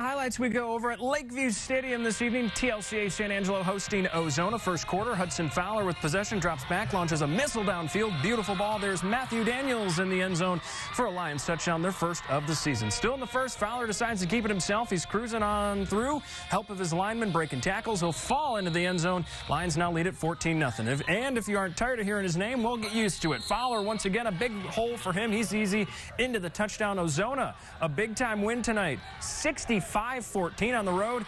Highlights we go over at Lakeview Stadium this evening. TLCA San Angelo hosting Ozona. First quarter, Hudson Fowler with possession drops back, launches a missile downfield. Beautiful ball. There's Matthew Daniels in the end zone for a Lions touchdown, their first of the season. Still in the first, Fowler decides to keep it himself. He's cruising on through. Help of his lineman breaking tackles. He'll fall into the end zone. Lions now lead at 14 0 And if you aren't tired of hearing his name, we'll get used to it. Fowler, once again, a big hole for him. He's easy into the touchdown. Ozona, a big time win tonight. 60 5-14 on the road.